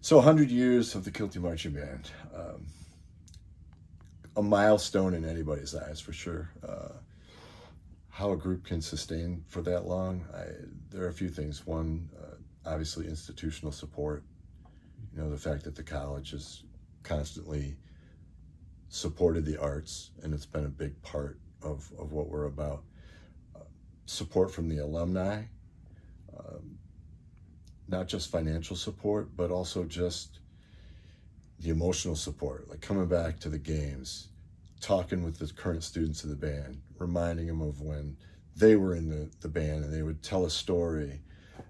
So 100 years of the Kiltie Marching Band. Um, a milestone in anybody's eyes, for sure. Uh, how a group can sustain for that long, I, there are a few things. One, uh, obviously institutional support. You know, the fact that the college has constantly supported the arts, and it's been a big part of, of what we're about. Uh, support from the alumni, um, not just financial support, but also just the emotional support, like coming back to the games, talking with the current students of the band, reminding them of when they were in the, the band and they would tell a story.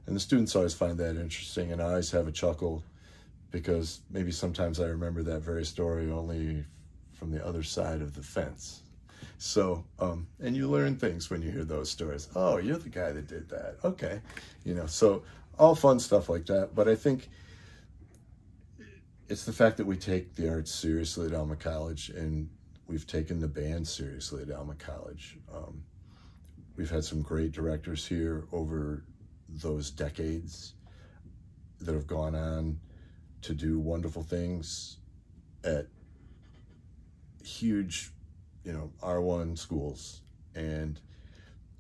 And the students always find that interesting, and I always have a chuckle because maybe sometimes I remember that very story only from the other side of the fence. So, um, and you learn things when you hear those stories. Oh, you're the guy that did that. Okay. You know, so all fun stuff like that. But I think it's the fact that we take the arts seriously at Alma College and we've taken the band seriously at Alma College. Um, we've had some great directors here over those decades that have gone on to do wonderful things at huge, you know, R1 schools. And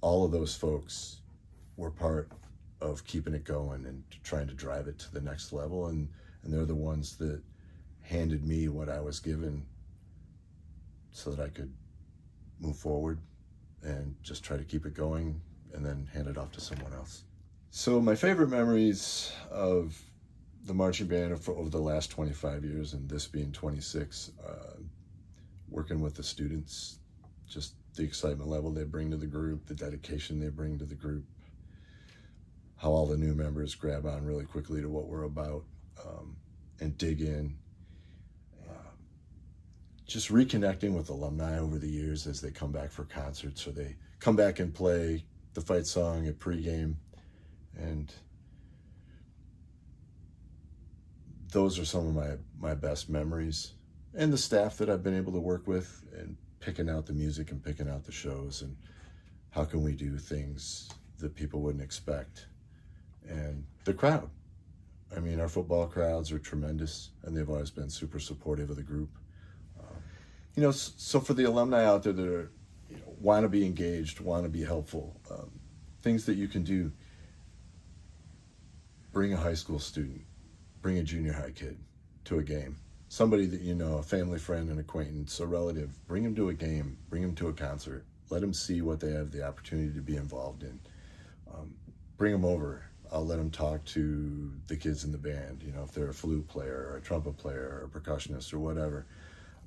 all of those folks were part of keeping it going and trying to drive it to the next level. And, and they're the ones that handed me what I was given so that I could move forward and just try to keep it going and then hand it off to someone else. So my favorite memories of the marching band for over the last 25 years and this being 26, uh, working with the students, just the excitement level they bring to the group, the dedication they bring to the group, how all the new members grab on really quickly to what we're about um, and dig in. Uh, just reconnecting with alumni over the years as they come back for concerts or they come back and play the fight song at pregame. And those are some of my, my best memories. And the staff that I've been able to work with and picking out the music and picking out the shows and how can we do things that people wouldn't expect and the crowd. I mean, our football crowds are tremendous, and they've always been super supportive of the group. Um, you know, so for the alumni out there that are, you know, want to be engaged, want to be helpful, um, things that you can do. Bring a high school student, bring a junior high kid to a game. Somebody that you know, a family friend, an acquaintance, a relative, bring them to a game, bring them to a concert. Let them see what they have the opportunity to be involved in. Um, bring them over I'll let them talk to the kids in the band. You know, if they're a flute player or a trumpet player or a percussionist or whatever,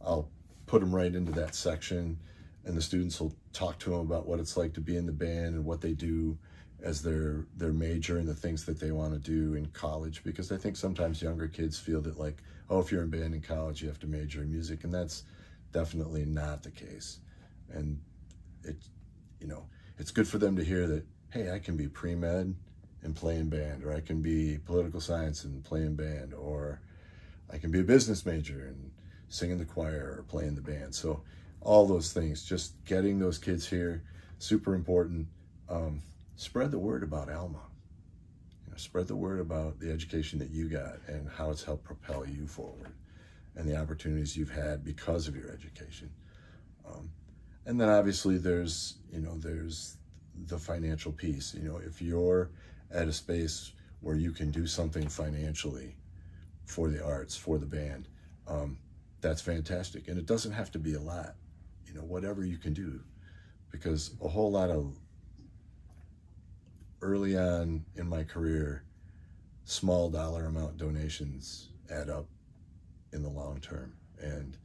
I'll put them right into that section, and the students will talk to them about what it's like to be in the band and what they do as their their major and the things that they want to do in college. Because I think sometimes younger kids feel that like, oh, if you're in band in college, you have to major in music, and that's definitely not the case. And it, you know, it's good for them to hear that. Hey, I can be pre med and play in band, or I can be political science and play in band, or I can be a business major and sing in the choir or play in the band. So all those things, just getting those kids here, super important. Um, spread the word about Alma. You know, spread the word about the education that you got and how it's helped propel you forward and the opportunities you've had because of your education. Um, and then obviously there's, you know, there's the financial piece. You know, if you're at a space where you can do something financially for the arts, for the band, um, that's fantastic. And it doesn't have to be a lot, you know, whatever you can do. Because a whole lot of early on in my career, small dollar amount donations add up in the long term. And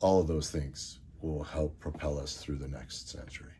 all of those things will help propel us through the next century.